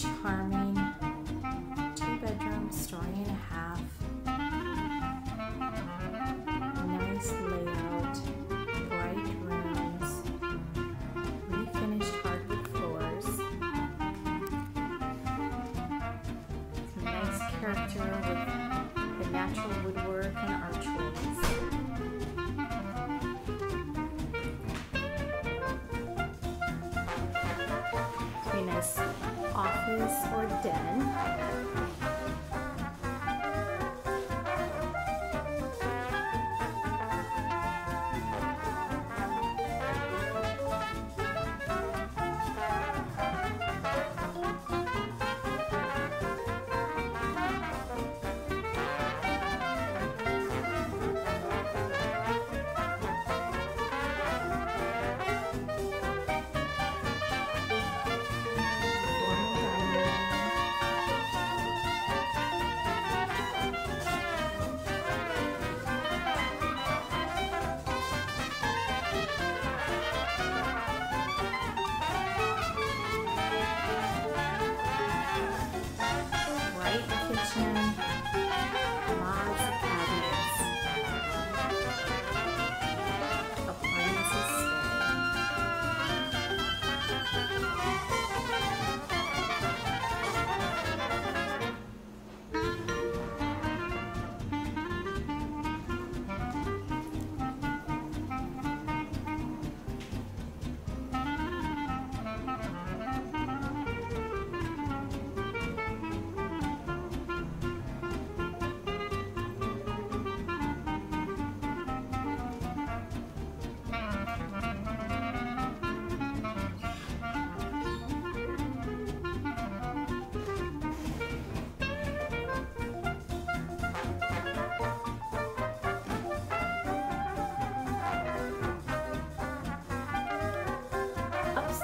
charming two bedroom, story and a half. Nice layout, bright rooms, refinished hardwood floors. Some nice character with the natural woodwork and archways. Pretty nice office or den. Bright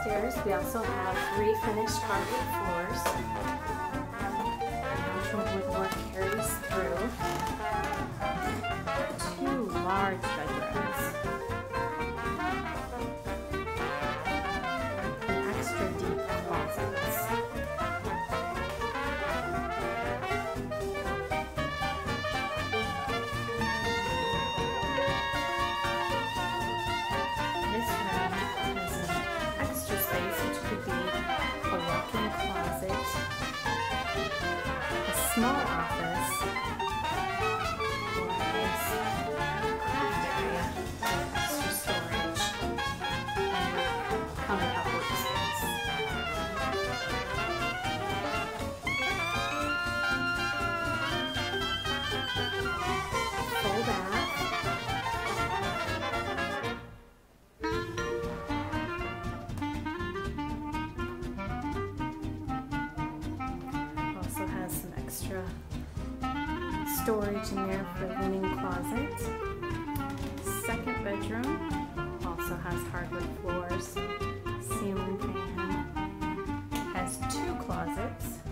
Upstairs, we also have three finished hardwood floors. Small office, extra storage in there for linen closet. Second bedroom also has hardwood floors, ceiling fan, has two closets,